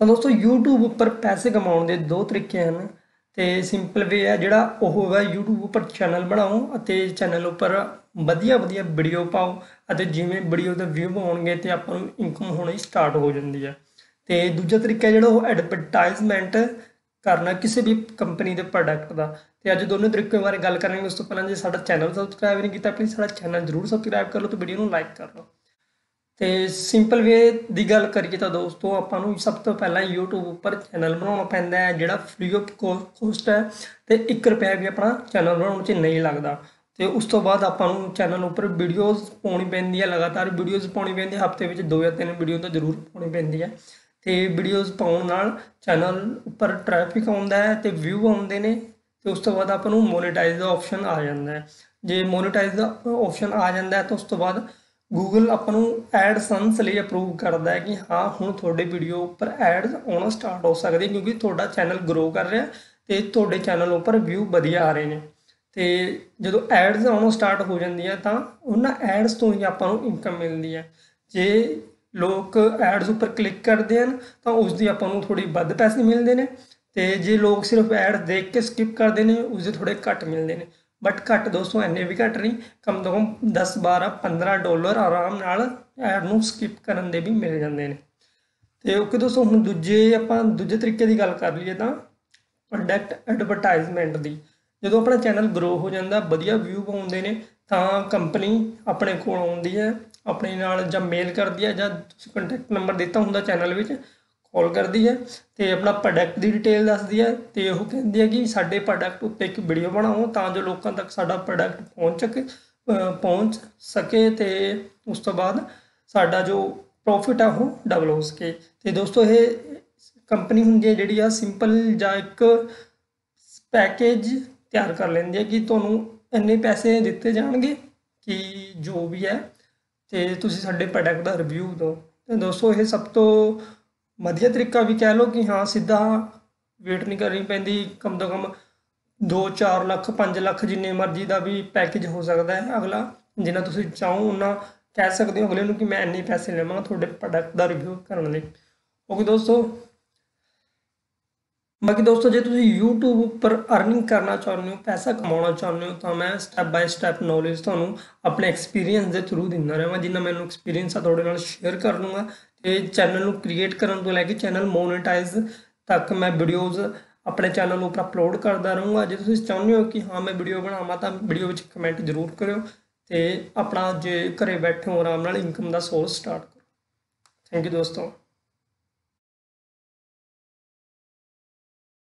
ਤਾਂ ਦੋਸਤੋ, YouTube ਉੱਪਰ ਪੈਸੇ ਕਮਾਉਣ ਦੇ ਦੋ ਤਰੀਕੇ ਹਨ ਤੇ ਸਿੰਪਲ ਵੇ ਹੈ ਜਿਹੜਾ ਉਹ ਹੈ YouTube ਉੱਪਰ ਚੈਨਲ ਬਣਾਓ ਅਤੇ ਚੈਨਲ ਉੱਪਰ ਵਧੀਆ ਵਧੀਆ ਵੀਡੀਓ ਪਾਓ ਅਤੇ ਜਿਵੇਂ ਵੀਡੀਓ ਦੇ ਵਿਊ ਆਉਣਗੇ ਤੇ ਆਪਾਂ ਨੂੰ ਇਨਕਮ ਹੋਣੀ ਸਟਾਰਟ ਹੋ ਜਾਂਦੀ ਹੈ। ਤੇ ਦੂਜਾ ਤਰੀਕਾ ਜਿਹੜਾ ਉਹ ਐਡਵਰਟਾਈਜ਼ਮੈਂਟ ਕਰਨਾ ਕਿਸੇ ਵੀ ਕੰਪਨੀ ਦੇ ਪ੍ਰੋਡਕਟ ਦਾ। ਤੇ ਅੱਜ ਦੋਨੋਂ ਤਰੀਕੇ ਬਾਰੇ ਗੱਲ ਕਰਾਂਗੇ। ਉਸ ਤੋਂ ਪਹਿਲਾਂ ਜੇ ਸਾਡਾ ਚੈਨਲ ਸਬਸਕ੍ਰਾਈਬ ਨਹੀਂ ਕੀਤਾ ਪਲੀਜ਼ ਸਾਡਾ ਚੈਨਲ ਜ਼ਰੂਰ ਸਬਸਕ੍ਰਾਈਬ ਕਰ ਲਓ ਤੇ ਵੀਡੀਓ ਨੂੰ ਲਾਈਕ ਕਰ ਲਓ। ਤੇ ਸਿੰਪਲ ਵੇ ਦੀ ਗੱਲ ਕਰੀਏ ਤਾਂ ਦੋਸਤੋ, ਆਪਾਂ ਨੂੰ ਸਭ ਤੋਂ ਪਹਿਲਾਂ YouTube ਉੱਪਰ ਚੈਨਲ ਬਣਾਉਣਾ ਪੈਂਦਾ ਹੈ, ਜਿਹੜਾ ਫ੍ਰੀ ਆਫ ਕੋਸਟ ਹੈ ਤੇ 1 ਰੁਪਿਆ ਵੀ ਆਪਣਾ ਚੈਨਲ ਬਣਾਉਣ 'ਚ ਨਹੀਂ ਲੱਗਦਾ। ਤੇ ਉਸ ਤੋਂ ਬਾਅਦ ਆਪਾਂ ਨੂੰ ਚੈਨਲ ਉੱਪਰ ਵੀਡੀਓਜ਼ ਪਾਉਣੀ ਪੈਂਦੀ ਹੈ, ਲਗਾਤਾਰ ਵੀਡੀਓਜ਼ ਪਾਉਣੀ ਪੈਂਦੀ ਹੈ, ਹਫ਼ਤੇ ਵਿੱਚ ਦੋ ਜਾਂ ਤਿੰਨ ਵੀਡੀਓ ਤਾਂ ਜ਼ਰੂਰ ਪਾਉਣੀ ਪੈਂਦੀ ਹੈ। ਤੇ ਵੀਡੀਓਜ਼ ਪਾਉਣ ਨਾਲ ਚੈਨਲ ਉੱਪਰ ਟ੍ਰੈਫਿਕ ਆਉਂਦਾ ਹੈ ਤੇ ਵਿਊ ਆਉਂਦੇ ਨੇ ਤੇ ਉਸ ਤੋਂ ਬਾਅਦ ਆਪਾਂ ਨੂੰ ਮੋਨੇਟਾਈਜ਼ ਦਾ ਆਪਸ਼ਨ ਆ ਜਾਂਦਾ ਹੈ। ਜੇ ਮੋਨੇਟਾਈਜ਼ ਦਾ ਆਪਸ਼ਨ ਆ ਜਾਂਦਾ ਹੈ ਤਾਂ ਉਸ ਤੋਂ ਬਾਅਦ ਗੂਗਲ ਆਪਾਂ ਨੂੰ ਐਡਸੈਂਸ ਲਈ ਅਪਰੂਵ ਕਰਦਾ ਹੈ ਕਿ ਹਾਂ, ਹੁਣ ਤੁਹਾਡੇ ਵੀਡੀਓ ਉੱਪਰ ਐਡਸ ਆਉਣਾ ਸਟਾਰਟ ਹੋ ਸਕਦੇ ਕਿਉਂਕਿ ਤੁਹਾਡਾ ਚੈਨਲ ਗਰੋ ਕਰ ਰਿਹਾ ਤੇ ਤੁਹਾਡੇ ਚੈਨਲ ਉੱਪਰ ਵਿਊ ਵਧੀਆ ਆ ਰਹੇ ਨੇ। ਤੇ ਜਦੋਂ ਐਡਸ ਆਉਣਾ ਸਟਾਰਟ ਹੋ ਜਾਂਦੀਆਂ ਤਾਂ ਉਹਨਾਂ ਐਡਸ ਤੋਂ ਹੀ ਆਪਾਂ ਨੂੰ ਇਨਕਮ ਮਿਲਦੀ ਹੈ ਜੇ ਲੋਕ ਐਡਸ ਉੱਪਰ ਕਲਿੱਕ ਕਰਦੇ ਹਨ ਤਾਂ ਉਸ ਦੀ ਆਪਾਂ ਨੂੰ ਥੋੜੀ ਵੱਧ ਪੈਸੇ ਮਿਲਦੇ ਨੇ ਤੇ ਜੇ ਲੋਕ ਸਿਰਫ ਐਡ ਦੇਖ ਕੇ ਸਕਿਪ ਕਰਦੇ ਨੇ ਉਸ ਦੇ ਥੋੜੇ ਘੱਟ ਮਿਲਦੇ ਨੇ। ਬਟ ਘੱਟ ਦੋਸਤੋ ਐਨੇ ਵੀ ਘੱਟ ਨਹੀਂ। ਕਮ ਤੋਂ ਕਮ 10 12 15 ਡਾਲਰ ਆਰਾਮ ਨਾਲ ਐਡ ਨੂੰ ਸਕਿਪ ਕਰਨ ਦੇ ਵੀ ਮਿਲ ਜਾਂਦੇ ਨੇ। ਤੇ ਓਕੇ ਦੋਸਤੋ, ਹੁਣ ਦੂਜੇ ਆਪਾਂ ਦੂਜੇ ਤਰੀਕੇ ਦੀ ਗੱਲ ਕਰ ਲਈਏ ਤਾਂ ਪ੍ਰੋਡਕਟ ਐਡਵਰਟਾਈਜ਼ਮੈਂਟ ਦੀ। ਜਦੋਂ ਆਪਣਾ ਚੈਨਲ ਗਰੋ ਹੋ ਜਾਂਦਾ, ਵਧੀਆ ਵਿਊ ਪਾਉਂਦੇ ਨੇ, ਤਾਂ ਕੰਪਨੀ ਆਪਣੇ ਕੋਲ ਆਉਂਦੀ ਹੈ, ਆਪਣੇ ਨਾਲ ਜਾਂ ਮੇਲ ਕਰਦੀ ਹੈ ਜਾਂ ਤੁਸੀਂ ਕੰਟੈਕਟ ਨੰਬਰ ਦਿੱਤਾ ਹੁੰਦਾ ਚੈਨਲ ਵਿੱਚ ਕਾਲ ਕਰਦੀ ਹੈ ਤੇ ਆਪਣਾ ਪ੍ਰੋਡਕਟ ਦੀ ਡਿਟੇਲ ਦੱਸਦੀ ਹੈ ਤੇ ਉਹ ਕਹਿੰਦੀ ਹੈ ਕਿ ਸਾਡੇ ਪ੍ਰੋਡਕਟ ਉੱਤੇ ਇੱਕ ਵੀਡੀਓ ਬਣਾਓ ਤਾਂ ਜੋ ਲੋਕਾਂ ਤੱਕ ਸਾਡਾ ਪ੍ਰੋਡਕਟ ਪਹੁੰਚ ਸਕੇ ਪਹੁੰਚ ਸਕੇ ਤੇ ਉਸ ਤੋਂ ਬਾਅਦ ਸਾਡਾ ਜੋ ਪ੍ਰੋਫਿਟ ਆ ਉਹ ਡਬਲ ਹੋ ਸਕੇ। ਤੇ ਦੋਸਤੋ ਇਹ ਕੰਪਨੀ ਹੁੰਦੀ ਹੈ ਜਿਹੜੀ ਆ ਸਿੰਪਲ ਜਾਂ ਇੱਕ ਪੈਕੇਜ ਤਿਆਰ ਕਰ ਲੈਂਦੀ ਹੈ ਕਿ ਤੁਹਾਨੂੰ ਇੰਨੇ ਪੈਸੇ ਦਿੱਤੇ ਜਾਣਗੇ ਕਿ ਜੋ ਵੀ ਹੈ ਤੇ ਤੁਸੀਂ ਸਾਡੇ ਪ੍ਰੋਡਕਟ ਦਾ ਰਿਵਿਊ ਦਿਓ। ਤੇ ਦੋਸਤੋ ਇਹ ਸਭ ਤੋਂ ਵਧੀਆ ਤਰੀਕਾ ਵੀ ਕਹਿ ਲਓ ਕਿ ਹਾਂ, ਸਿੱਧਾ ਵੇਟ ਨਹੀਂ ਕਰਨੀ ਪੈਂਦੀ, ਕਮ ਤੋਂ ਕਮ 2-4 ਲੱਖ 5 ਲੱਖ ਜਿੰਨੇ ਮਰਜ਼ੀ ਦਾ ਵੀ ਪੈਕੇਜ ਹੋ ਸਕਦਾ ਹੈ। ਅਗਲਾ ਜਿੰਨਾ ਤੁਸੀਂ ਚਾਹੋ ਉਹਨਾਂ ਕਹਿ ਸਕਦੇ ਹੋ ਅਗਲੇ ਨੂੰ ਕਿ ਮੈਂ ਇੰਨੇ ਪੈਸੇ ਲਵਾਂਗਾ ਤੁਹਾਡੇ ਪ੍ਰੋਡਕਟ ਦਾ ਰਿਵਿਊ ਕਰਨ ਲਈ। ਓਕੇ ਦੋਸਤੋ ਬਾਕੀ ਦੋਸਤੋ, ਜੇ ਤੁਸੀਂ YouTube ਉੱਪਰ ਅਰਨਿੰਗ ਕਰਨਾ ਚਾਹੁੰਦੇ ਹੋ, ਪੈਸਾ ਕਮਾਉਣਾ ਚਾਹੁੰਦੇ ਹੋ, ਤਾਂ ਮੈਂ ਸਟੈਪ ਬਾਈ ਸਟੈਪ ਨੌਲੇਜ ਤੁਹਾਨੂੰ ਆਪਣੇ ਐਕਸਪੀਰੀਅੰਸ ਦੇ ਥਰੂ ਦਿੰਦਾ ਰਹਾਂ ਜਿੰਨਾ ਮੈਨੂੰ ਐਕਸਪੀਰੀਅੰਸ ਆ ਤੁਹਾਡੇ ਨਾਲ ਸ਼ੇਅਰ ਕਰ ਲੂੰਗਾ ਤੇ ਚੈਨਲ ਨੂੰ ਕ੍ਰੀਏਟ ਕਰਨ ਤੋਂ ਲੈ ਕੇ ਚੈਨਲ ਮੋਨੇਟਾਈਜ਼ ਤੱਕ ਮੈਂ ਵੀਡੀਓਜ਼ ਆਪਣੇ ਚੈਨਲ ਉੱਪਰ ਅਪਲੋਡ ਕਰਦਾ ਰਹੂੰਗਾ। ਜੇ ਤੁਸੀਂ ਚਾਹੁੰਦੇ ਹੋ ਕਿ ਹਾਂ, ਮੈਂ ਵੀਡੀਓ ਬਣਾਵਾਂ, ਤਾਂ ਵੀਡੀਓ ਵਿੱਚ ਕਮੈਂਟ ਜ਼ਰੂਰ ਕਰਿਓ ਤੇ ਆਪਣਾ ਜੇ ਘਰੇ ਬੈਠੇ ਹੋ ਆਰਾਮ ਨਾਲ ਇਨਕਮ ਦਾ ਸੋਰਸ ਸਟਾਰਟ ਕਰੋ। ਥੈਂਕ ਯੂ ਦੋਸਤੋ।